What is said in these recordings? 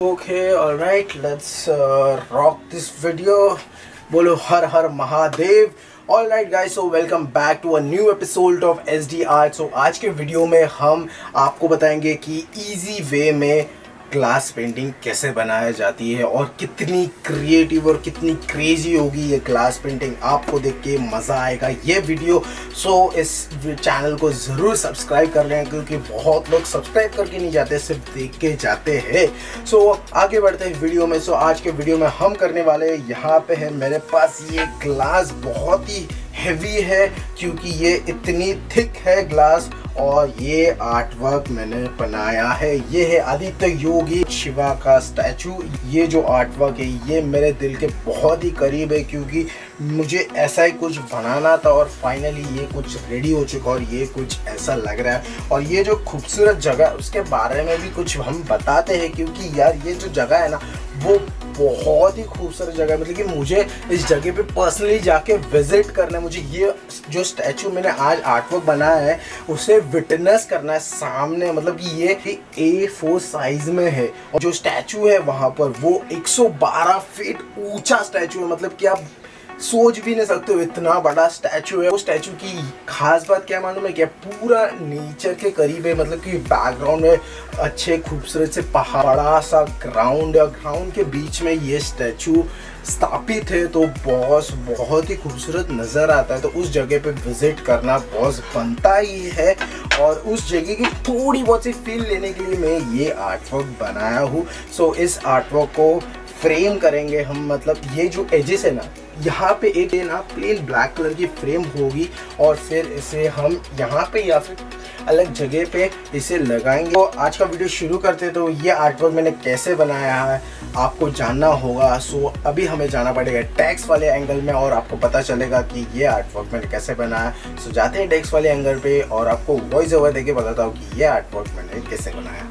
Okay, alright uh, rock this video. बोलो हर हर Mahadev all right guys so welcome back to a new episode of S D R so आज के video में हम आपको बताएँगे कि ईजी वे में ग्लास पेंटिंग कैसे बनाया जाती है और कितनी क्रिएटिव और कितनी क्रेजी होगी ये ग्लास पेंटिंग आपको देख के मज़ा आएगा ये वीडियो सो इस चैनल को ज़रूर सब्सक्राइब कर लें, क्योंकि बहुत लोग सब्सक्राइब करके नहीं जाते, सिर्फ़ देख के जाते हैं। सो आगे बढ़ते हैं वीडियो में। सो आज के वीडियो में हम करने वाले यहाँ पे है मेरे पास ये ग्लास बहुत ही हैवी है, क्योंकि ये इतनी थिक है ग्लास और ये आर्ट वर्क मैंने बनाया है। ये है आदित्य योगी शिवा का स्टैचू ये जो आर्ट वर्क है, ये मेरे दिल के बहुत ही करीब है क्योंकि मुझे ऐसा ही कुछ बनाना था और फाइनली ये कुछ रेडी हो चुका और ये कुछ ऐसा लग रहा है। और ये जो खूबसूरत जगह उसके बारे में भी कुछ हम बताते हैं क्योंकि यार ये जो जगह है ना, वो बहुत ही खूबसूरत जगह मतलब कि मुझे इस जगह पे पर्सनली जाके विज़िट करना है। मुझे ये जो स्टैचू मैंने आज आर्टवर्क बनाया है, उसे विटनेस करना है सामने। मतलब कि ये ए फोर साइज़ में है। और जो स्टैचू है वहाँ पर, वो 112 फीट ऊँचा स्टैचू है। मतलब कि आप सोच भी नहीं सकते हो, इतना बड़ा स्टैचू है। वो स्टैचू की खास बात क्या मालूम है क्या? पूरा नेचर के करीब है मतलब कि बैकग्राउंड में अच्छे, खूबसूरत से पहाड़ा सा ग्राउंड या ग्राउंड के बीच में ये स्टैचू स्थापित है तो बॉस बहुत ही खूबसूरत नज़र आता है। तो उस जगह पे विज़िट करना बॉस बनता ही है। और उस जगह की थोड़ी बहुत सी फील लेने के लिए मैं ये आर्टवर्क बनाया हूँ। सो इस आर्टवर्क को फ्रेम करेंगे हम मतलब ये जो एजेस है ना यहाँ पे एक ना प्लेन ब्लैक कलर की फ्रेम होगी और फिर इसे हम यहाँ पे या फिर अलग जगह पे इसे लगाएँगे। तो आज का वीडियो शुरू करते तो ये आर्टवर्क मैंने कैसे बनाया है, आपको जानना होगा। सो अभी हमें जाना पड़ेगा टैक्स वाले एंगल में और आपको पता चलेगा कि ये आर्टवर्क मैंने कैसे बनाया। सो जाते हैं टैक्स वाले एंगल पे और आपको वॉइस ओवर देके बताता हूँ कि ये आर्टवर्क मैंने कैसे बनाया।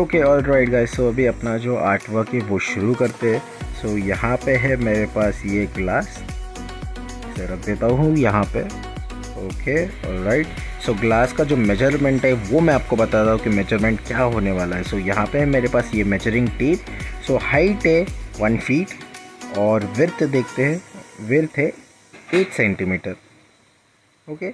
Okay all right guys so अभी अपना जो आर्ट वर्क है, वो शुरू करते हैं। सो so, यहाँ पे है मेरे पास ये ग्लास इसे रख देता हूँ यहाँ पे. ओके राइट सो ग्लास का जो मेज़रमेंट है वो मैं आपको बता रहा हूँ कि मेज़रमेंट क्या होने वाला है. सो so, यहाँ पे है मेरे पास ये मेजरिंग टेप सो हाइट है वन फीट और विर्थ देखते हैं. विर्थ है eight centimetre okay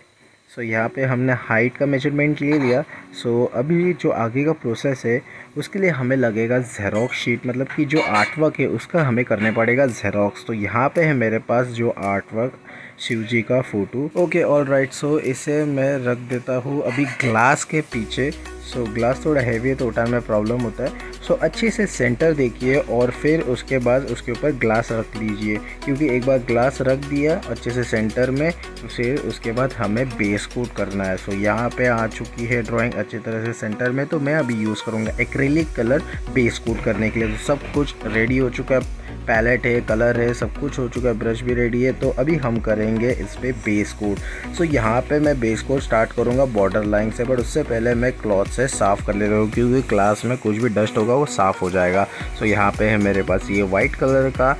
so so, यहाँ पे हमने हाइट का मेज़रमेंट ले लिया। सो so, अभी जो आगे का प्रोसेस है उसके लिए हमें लगेगा जेरोक्स शीट मतलब कि जो आर्टवर्क है उसका हमें करने पड़ेगा जेरोक्स तो यहाँ पे है मेरे पास जो आर्ट वर्क शिव जी का photo. Okay all right so इसे मैं रख देता हूँ। अभी ग्लास के पीछे सो so, ग्लास थोड़ा हैवी है तो उठाने में प्रॉब्लम होता है। सो so, अच्छे से सेंटर देखिए और फिर उसके बाद उसके ऊपर ग्लास रख लीजिए। क्योंकि एक बार ग्लास रख दिया अच्छे से सेंटर में फिर उसके बाद हमें बेस कोट करना है। सो so, यहाँ पे आ चुकी है ड्राइंग अच्छी तरह से सेंटर में तो मैं अभी यूज़ करूँगा एक्रेलिक कलर बेस कोट करने के लिए। तो सब कुछ रेडी हो चुका है। पैलेट है कलर है, सब कुछ हो चुका है ब्रश भी रेडी है तो अभी हम करेंगे इस पर बेस कोट सो यहाँ पे मैं बेस कोट स्टार्ट करूँगा बॉर्डर लाइन से बट उससे पहले मैं क्लॉथ से साफ़ कर ले रहा हूँ, क्योंकि क्लास में कुछ भी डस्ट होगा, वो साफ़ हो जाएगा. सो यहाँ पे है मेरे पास ये वाइट कलर का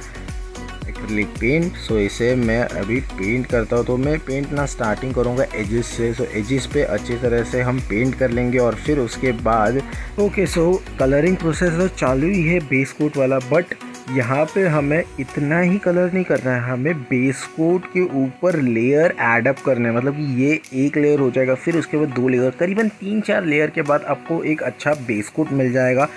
एक्रिलिक पेंट सो इसे मैं अभी पेंट करता हूँ तो मैं पेंट ना स्टार्टिंग करूँगा एजिस से. सो एजिस पे अच्छी तरह से हम पेंट कर लेंगे और फिर उसके बाद ओके सो कलरिंग प्रोसेस तो चालू ही है बेस कोट वाला बट यहाँ पे हमें इतना ही कलर नहीं करना है हमें बेस कोट के ऊपर लेयर एडअप करना है। मतलब कि ये एक लेयर हो जाएगा फिर उसके बाद दो लेयर करीबन तीन चार लेयर के बाद आपको एक अच्छा बेस कोट मिल जाएगा।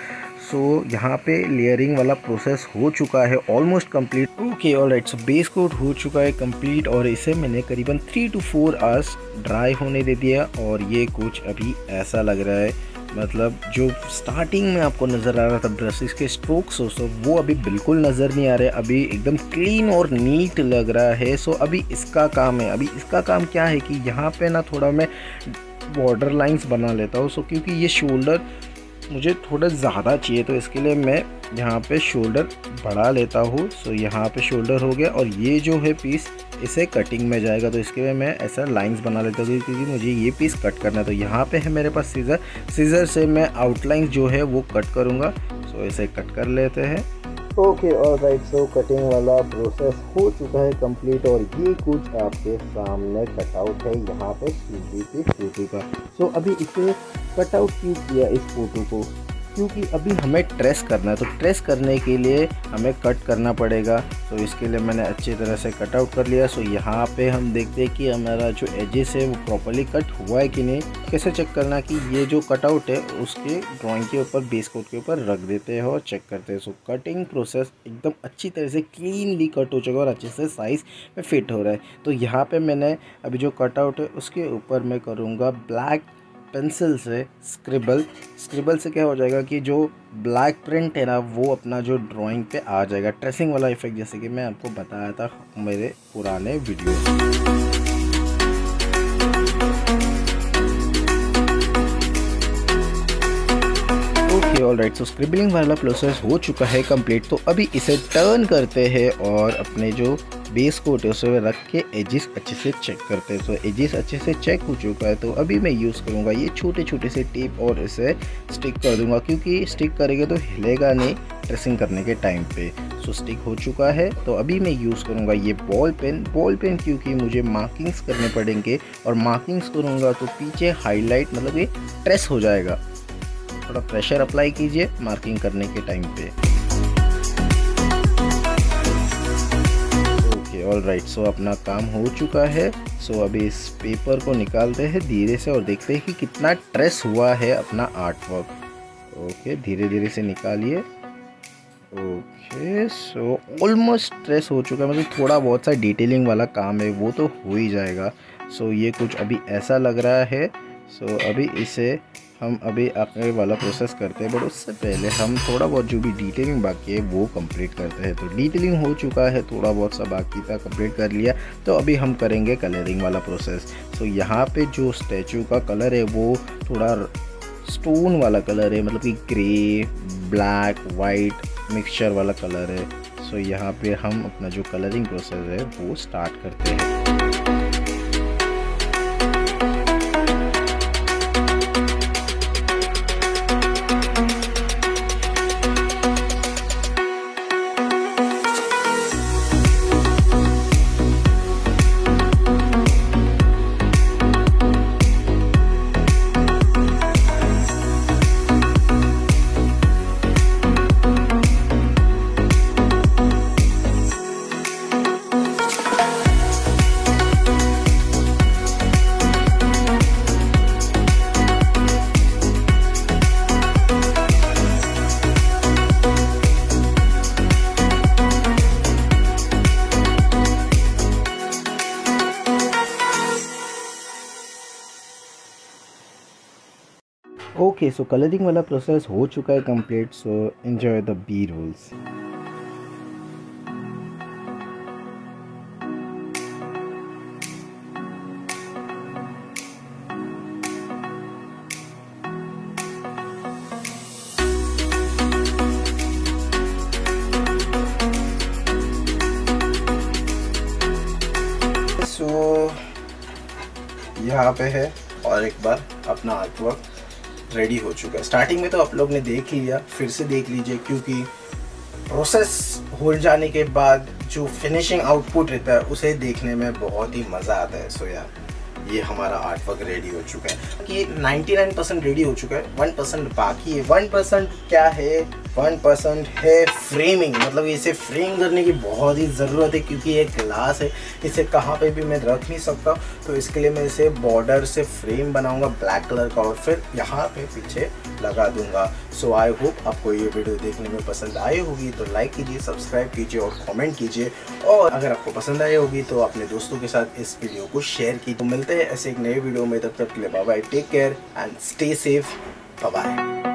सो so, यहाँ पे लेयरिंग वाला प्रोसेस हो चुका है almost complete okay all right so base coat हो चुका है कंप्लीट और इसे मैंने करीबन three two four hours dry होने दे दिया और ये कुछ अभी ऐसा लग रहा है। मतलब जो स्टार्टिंग में आपको नज़र आ रहा था ब्रशेस के स्ट्रोक्स हो सो वो अभी बिल्कुल नज़र नहीं आ रहे, अभी एकदम क्लीन और नीट लग रहा है। सो अभी इसका काम है, अभी इसका काम क्या है कि यहाँ पे ना थोड़ा मैं बॉर्डर लाइंस बना लेता हूँ। सो क्योंकि ये शोल्डर मुझे थोड़ा ज़्यादा चाहिए तो इसके लिए मैं यहाँ पे शोल्डर बढ़ा लेता हूँ। सो यहाँ पे शोल्डर हो गया और ये जो है पीस इसे कटिंग में जाएगा तो इसके लिए मैं ऐसा लाइंस बना लेता हूँ क्योंकि मुझे ये पीस कट करना है। तो यहाँ पे है मेरे पास सीज़र सीज़र से मैं आउटलाइंस जो है वो कट करूँगा। सो इसे कट कर लेते हैं। Okay all right so cutting वाला प्रोसेस हो चुका है कंप्लीट और ये कुछ आपके सामने कटआउट है यहाँ पे शिवजी की फ़ोटो का। सो so, अभी इसे कटआउट क्यों किया इस फ़ोटो को? क्योंकि अभी हमें ट्रेस करना है तो ट्रेस करने के लिए हमें कट करना पड़ेगा। तो इसके लिए मैंने अच्छी तरह से कट आउट कर लिया। सो यहाँ पे हम देखते हैं कि हमारा जो एजेस है, वो प्रॉपरली कट हुआ है कि नहीं। कैसे चेक करना कि ये जो कट आउट है, उसके ड्राइंग के ऊपर बेस कोट के ऊपर रख देते हैं और चेक करते हैं। सो कटिंग प्रोसेस एकदम अच्छी तरह से क्लीनली कट हो चुका और अच्छे से साइज़ में फिट हो रहा है। तो यहाँ पर मैंने अभी जो कट आउट है, उसके ऊपर मैं करूँगा ब्लैक पेंसिल से स्क्रिबल स्क्रिबल से क्या हो जाएगा कि जो ब्लैक प्रिंट है ना, वो अपना जो ड्राइंग पे आ जाएगा। ट्रेसिंग वाला इफ़ेक्ट जैसे कि मैं आपको बताया था मेरे पुराने वीडियो ओके सो स्क्रिबलिंग वाला प्रोसेस हो चुका है कंप्लीट तो अभी इसे टर्न करते हैं और अपने जो बेस कोट है, उसे रख के एजिस अच्छे से चेक करते हैं। तो एजिस अच्छे से चेक हो चुका है तो अभी मैं यूज़ करूँगा ये छोटे छोटे से टेप और इसे स्टिक कर दूँगा, क्योंकि स्टिक करेंगे तो हिलेगा नहीं ड्रेसिंग करने के टाइम पे। सो स्टिक हो चुका है तो अभी मैं यूज़ करूँगा ये बॉल पेन बॉल पेन क्योंकि मुझे मार्किंग्स करने पड़ेंगे और मार्किंग्स करूँगा तो पीछे हाईलाइट मतलब ये ट्रेस हो जाएगा। थोड़ा प्रेशर अप्लाई कीजिए मार्किंग करने के टाइम पे। ऑल राइट सो अपना काम हो चुका है। सो so, अभी इस पेपर को निकालते हैं धीरे से और देखते हैं कि कितना ट्रेस हुआ है अपना आर्ट वर्क ओके धीरे धीरे से निकालिए। ओके सो ऑलमोस्ट ट्रेस हो चुका है। मतलब थोड़ा बहुत सा डिटेलिंग वाला काम है वो तो हो ही जाएगा। सो so, ये कुछ अभी ऐसा लग रहा है। सो so, अभी इसे हम अभी आगे वाला प्रोसेस करते हैं बट उससे पहले हम थोड़ा बहुत जो भी डिटेलिंग बाकी है, वो कंप्लीट करते हैं। तो डिटेलिंग हो चुका है, थोड़ा बहुत सा बाकी था कंप्लीट कर लिया। तो अभी हम करेंगे कलरिंग वाला प्रोसेस तो यहाँ पे जो स्टैचू का कलर है, वो थोड़ा स्टोन वाला कलर है मतलब कि ग्रे ब्लैक वाइट मिक्सचर वाला कलर है। सो यहाँ पे हम अपना जो कलरिंग प्रोसेस है, वो स्टार्ट करते हैं। ओके सो कलरिंग वाला प्रोसेस हो चुका है complete so enjoy the B rolls यहाँ पे है और एक बार अपना आर्टवर्क रेडी हो चुका है। स्टार्टिंग में तो आप लोग ने देख लिया, फिर से देख लीजिए, क्योंकि प्रोसेस हो जाने के बाद जो फिनिशिंग आउटपुट रहता है, उसे देखने में बहुत ही मज़ा आता है। सो यार ये हमारा आर्ट वर्क रेडी हो चुका है। कि 99 परसेंट रेडी हो चुका है वन परसेंट बाकी है। वन परसेंट क्या है? वन परसेंट है फ्रेमिंग मतलब इसे फ्रेम करने की बहुत ही ज़रूरत है, क्योंकि ये ग्लास है। इसे कहाँ पे भी मैं रख नहीं सकता तो इसके लिए मैं इसे बॉर्डर से फ्रेम बनाऊँगा ब्लैक कलर का और फिर यहाँ पे पीछे लगा दूँगा। सो आई होप आपको ये वीडियो देखने में पसंद आई होगी तो लाइक कीजिए सब्सक्राइब कीजिए और कमेंट कीजिए। और अगर आपको पसंद आई होगी तो अपने दोस्तों के साथ इस वीडियो को शेयर कीजिए। तो मिलते हैं ऐसे एक नए वीडियो में तब तक के लिए bye bye take care and stay safe bye